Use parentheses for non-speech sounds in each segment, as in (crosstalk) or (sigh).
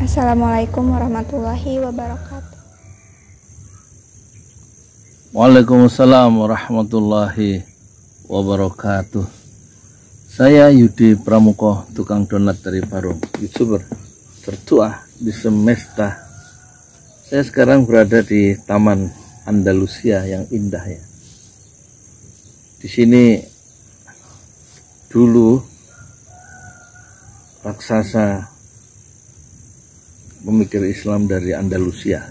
Assalamualaikum warahmatullahi wabarakatuh. Waalaikumsalam warahmatullahi wabarakatuh. Saya Yudi Pramuko, tukang donat dari Parung, youtuber tertua di semesta. Saya sekarang berada di Taman Andalusia yang indah ya. Di sini dulu raksasa pemikir Islam dari Andalusia.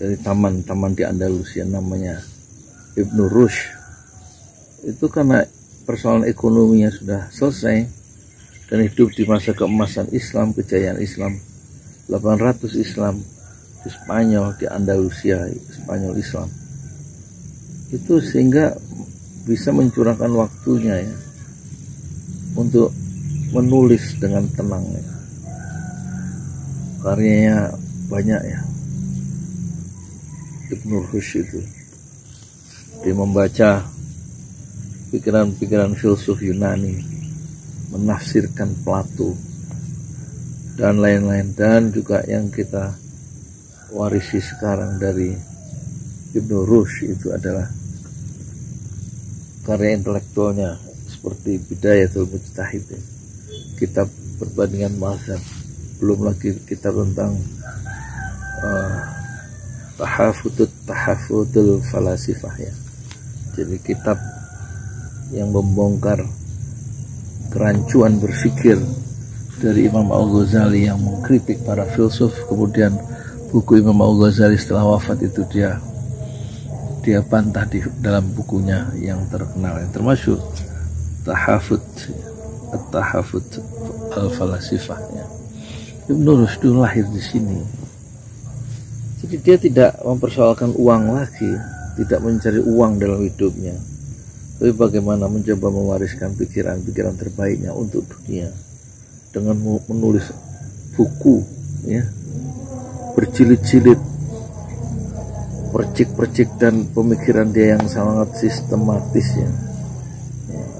Dari taman-taman di Andalusia namanya Ibnu Rushd. Itu karena persoalan ekonominya sudah selesai dan hidup di masa keemasan Islam kejayaan Islam. 800 Islam di Spanyol di Andalusia Spanyol Islam. Itu sehingga bisa mencurahkan waktunya ya untuk menulis dengan tenang ya karyanya banyak ya. Ibnu Rushd itu. Dia membaca pikiran-pikiran filsuf Yunani menafsirkan Plato dan lain-lain. Dan juga yang kita warisi sekarang dari Ibnu Rushd itu adalah karya intelektualnya seperti Bidayatul Mujtahid kitab perbandingan mazhab belum lagi kita tentang uh, tahafudut tahafudul falasifah ya jadi kitab yang membongkar kerancuan berpikir dari Imam Al-Ghazali yang mengkritik para filsuf kemudian buku Imam Al-Ghazali setelah wafat itu dia dia bantah di dalam bukunya yang terkenal yang termasuk tahafud tahafud al-falasifah ya. Ibnu Rushd lahir di sini. Jadi dia tidak mempersoalkan uang lagi, tidak mencari uang dalam hidupnya. Tapi bagaimana mencoba mewariskan pikiran-pikiran terbaiknya untuk dunia dengan menulis buku ya berjilid-jilid percik-percik dan pemikiran dia yang sangat sistematis ya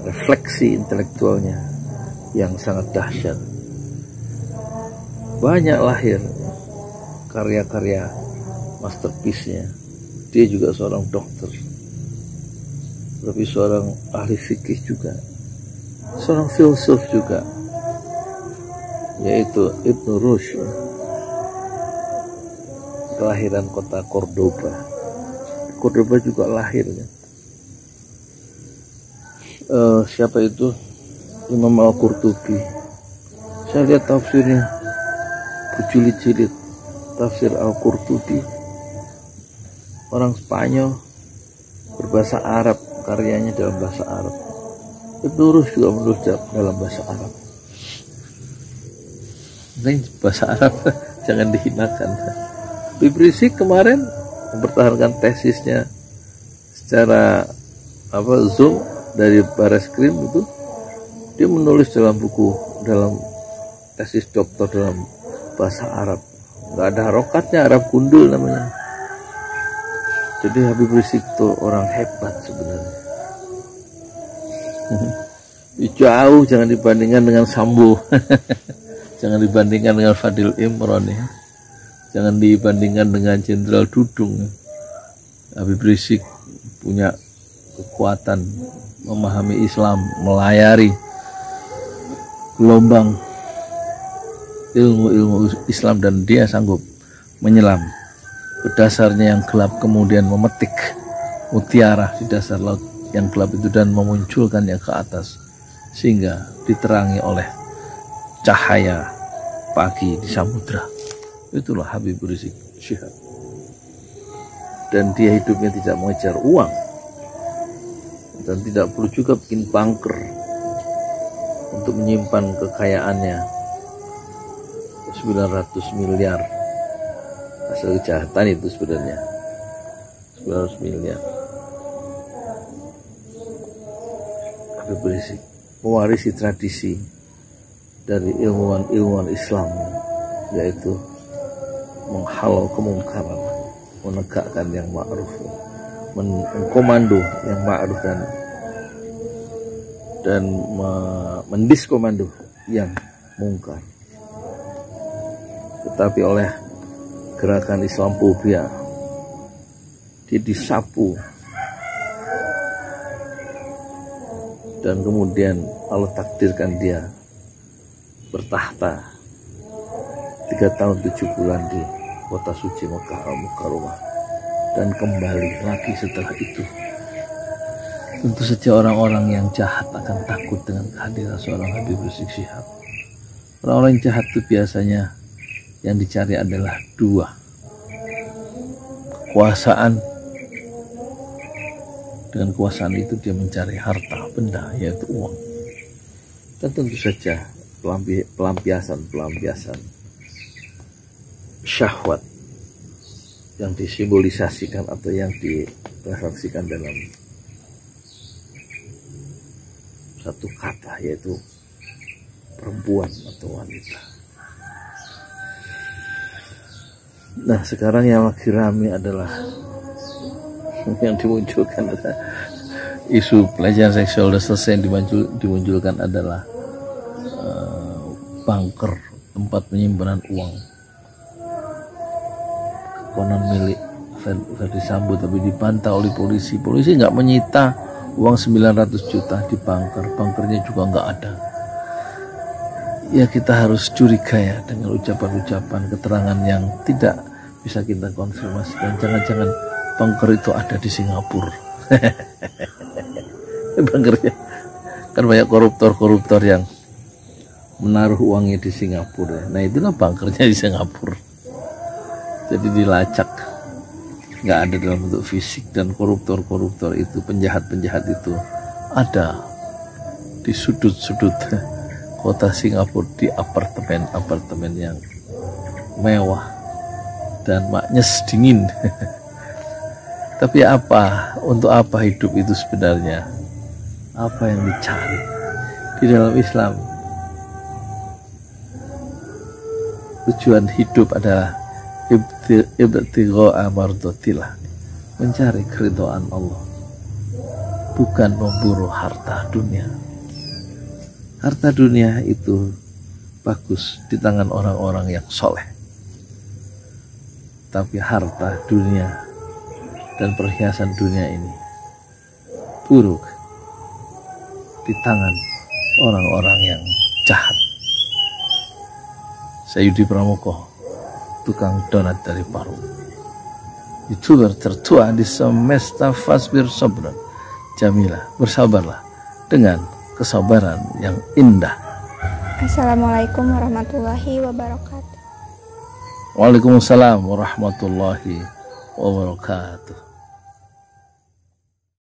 refleksi intelektualnya yang sangat dahsyat banyak lahir karya-karya masterpiece-nya. Dia juga seorang dokter, tapi seorang ahli fikih juga, seorang filsuf juga, yaitu Ibnu Rushd, kelahiran kota Cordoba. Cordoba juga lahir ya. Uh, siapa itu Imam Al-Qurtubi saya lihat tafsirnya berjilid-jilid. Tafsir Al-Qurtubi. Orang Spanyol berbahasa Arab karyanya dalam bahasa Arab. Ibnu juga menulis dalam bahasa Arab. Ini bahasa Arab (laughs) jangan dihinakan. Bibrisi kemarin mempertahankan tesisnya secara apa zoom dari baris krim itu. Dia menulis dalam buku dalam tesis doktor dalam bahasa Arab. Nggak ada harokatnya Arab gundul namanya. Jadi Habib Rizik itu orang hebat sebenarnya. (laughs) Jauh jangan dibandingkan dengan Sambo. (laughs) Jangan dibandingkan dengan Fadil Imron ya. Jangan dibandingkan dengan Jenderal Dudung. Habib Rizik punya kekuatan memahami Islam melayari gelombang ilmu-ilmu Islam dan dia sanggup menyelam ke dasarnya yang gelap kemudian memetik mutiara di dasar laut yang gelap itu dan memunculkannya ke atas sehingga diterangi oleh cahaya pagi di samudra. Itulah Habib Rizik Syihab. Dan dia hidupnya tidak mengejar uang dan tidak perlu juga bikin bunker untuk menyimpan kekayaannya 900 miliar. Hasil kejahatan itu sebenarnya. 900 miliar. Habib mewarisi tradisi dari ilmuwan-ilmuwan Islam yaitu menghalau kemungkaran menegakkan yang ma'ruf mengkomando yang ma'ruf dan dan mendiskomando yang mungkar tetapi oleh gerakan Islamophobia dia disapu. Dan kemudian Allah takdirkan dia bertahta. Tiga tahun tujuh bulan di kota suci Mekah Al-Mukarramah. Dan kembali lagi setelah itu. Tentu saja orang-orang yang jahat akan takut dengan kehadiran seorang Habib Rizik Syihab. Orang-orang yang jahat itu biasanya yang dicari adalah dua. Kekuasaan. Dengan kekuasaan itu dia mencari harta benda yaitu uang. Dan tentu saja pelampiasan-pelampiasan syahwat. Yang disimbolisasikan atau yang ditransaksikan dalam satu kata yaitu perempuan atau wanita. Nah sekarang yang lagi rame adalah (laughs) yang dimunculkan adalah isu pelecehan seksual dan selesai yang dimuncul, dimunculkan adalah uh, bunker tempat penyimpanan uang. Konon milik Ferdi Sambo tapi dibantah oleh polisi. Polisi nggak menyita uang 900 juta di bunker. Bunkernya juga nggak ada ya kita harus curiga ya dengan ucapan-ucapan keterangan yang tidak bisa kita konfirmasi dan jangan-jangan bunker itu ada di Singapura. (laughs) Bunkernya kan banyak koruptor-koruptor yang menaruh uangnya di Singapura. Nah itulah bunkernya di Singapura. Jadi dilacak, nggak ada dalam bentuk fisik dan koruptor-koruptor itu, penjahat-penjahat itu ada di sudut-sudut (laughs) kota Singapura di apartemen-apartemen yang mewah dan maknyes dingin. (laughs) Tapi apa? Untuk apa hidup itu sebenarnya? Apa yang dicari di dalam Islam? Tujuan hidup adalah ibtigha'a mardotillah mencari keridhaan Allah bukan memburu harta dunia harta dunia itu bagus di tangan orang-orang yang soleh tapi harta dunia dan perhiasan dunia ini buruk di tangan orang-orang yang jahat. Saya Yudi Pramoko, tukang donat dari Paru. Youtuber tertua di semesta Fasbir Sobron. Jamila, bersabarlah dengan kesabaran yang indah. Assalamualaikum warahmatullahi wabarakatuh. Waalaikumsalam warahmatullahi wabarakatuh.